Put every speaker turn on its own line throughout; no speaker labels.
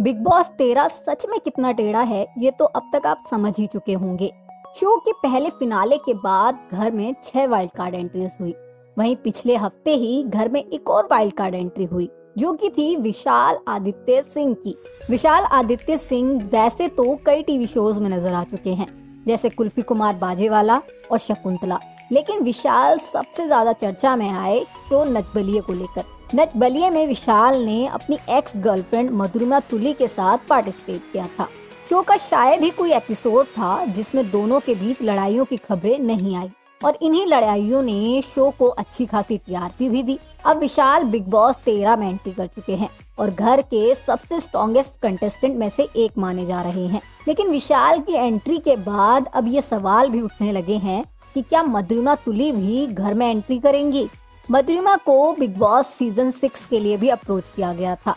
Big boss तेरह सच में कितना टेढ़ा है, ये तो अब तक आप समझ ही चुके होंगे। शो के पहले फिनाले के बाद घर में छह वाइल्ड कार्ड एंट्रीज हुई। वहीं पिछले हफ़्ते ही घर में एक और वाइल्ड कार्ड एंट्री हुई, जो कि थी विशाल आदित्य सिंह की। विशाल आदित्य सिंह वैसे तो कई टीवी शोज़ में नज़र आ चुके हैं, जैसे कुल्फी कुमार बाजेवाला और शकुंतला। लेकिन विशाल सबसे ज़्यादा चर्चा में आए तो नचबलिए को लेकर। नचबलिए में विशाल ने अपनी एक्स गर्लफ्रेंड मधुरिमा तुली के साथ पार्टिसिपेट किया था शो का शायद ही कोई एपिसोड था जिसमें दोनों के बीच लड़ाइयों की खबरें नहीं आई, और इन्हीं लड़ाइयों ने शो को अच्छी खासी टीआरपी भी दी। अब विशाल बिग बॉस तेरह में एंट्री कर चुके हैं और घर के सबसे स्ट्रॉन्गेस्ट कंटेस्टेंट में से एक माने जा रहे हैं। लेकिन विशाल की एंट्री के बाद अब ये सवाल भी उठने लगे हैं कि क्या मधुरिमा तुली भी घर में एंट्री करेंगी? मधुरिमा को बिग बॉस सीज़न सिक्स के लिए भी अप्रोच किया गया था।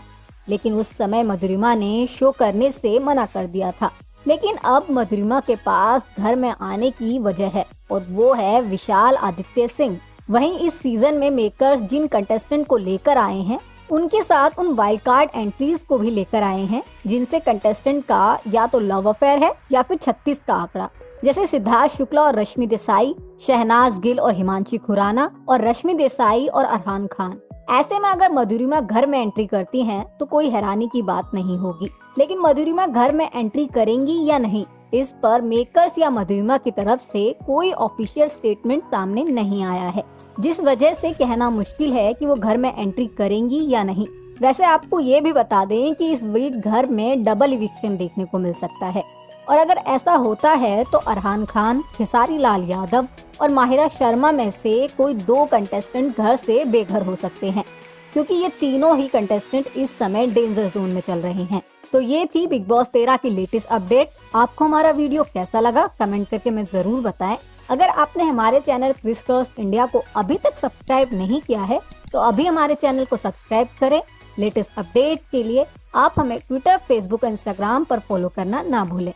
लेकिन उस समय मधुरिमा ने शो करने से मना कर दिया था। लेकिन अब मधुरिमा के पास घर में आने की वजह है और वो है विशाल आदित्य सिंह। वहीं इस सीज़न में मेकर्स जिन कंटेस्टेंट को लेकर आए हैं, उनके साथ उन वाइल्ड कार्ड एंट्रीज को भी लेकर आए हैं, जिनसे कंटेस्टेंट का या तो लव अफेयर है या फिर छत्तीस का आंकड़ा। जैसे सिद्धार्थ शुक्ला और रश्मि देसाई, शहनाज गिल और हिमांशी खुराना और रश्मि देसाई और अरहान खान। ऐसे में अगर मधुरिमा घर में एंट्री करती हैं तो कोई हैरानी की बात नहीं होगी। लेकिन मधुरिमा घर में एंट्री करेंगी या नहीं, इस पर मेकर्स या मधुरिमा की तरफ़ से कोई ऑफिशियल स्टेटमेंट सामने नहीं आया है। जिस वजह से कहना मुश्किल है कि वो घर में एंट्री करेंगी या नहीं। वैसे आपको ये भी बता दें कि इस वीक घर में डबल इविक्शन देखने को मिल सकता है। और अगर ऐसा होता है तो अरहान खान खेसारी लाल यादव और माहिरा शर्मा में से कोई दो कंटेस्टेंट घर से बेघर हो सकते हैं, क्योंकि ये तीनों ही कंटेस्टेंट इस समय डेंजर जोन में चल रहे हैं। तो ये थी बिग बॉस तेरह की लेटेस्ट अपडेट आपको हमारा वीडियो कैसा लगा? कमेंट करके मैं ज़रूर बताएँ। अगर आपने हमारे चैनल क्रिस्टर्स इंडिया को अभी तक सब्सक्राइब नहीं किया है तो अभी हमारे चैनल को सब्सक्राइब करें। लेटेस्ट अपडेट के लिए आप हमें ट्विटर फेसबुक और इंस्टाग्राम पर फॉलो करना ना भूलें।